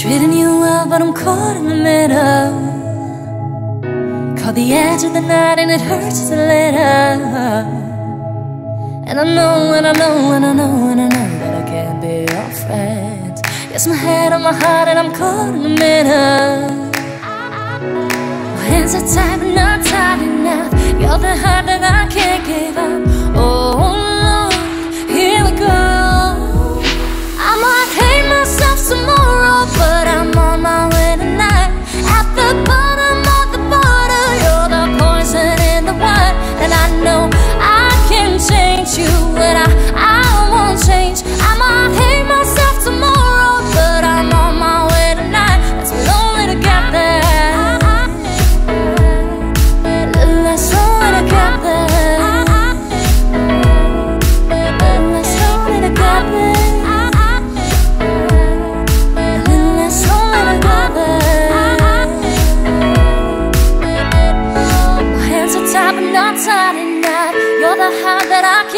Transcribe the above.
Treating you well, but I'm caught in the middle. Caught the edge of the night and it hurts just a little. And I know, and I know, and I know, and I know that I can't be your friend. Yes, my head on my heart, and I'm caught in the middle. My hands are tied, but not tied enough. You're the heart that I can't give up. Oh. Lord, here we go. I might hate myself some more not tired enough. You're the heart that I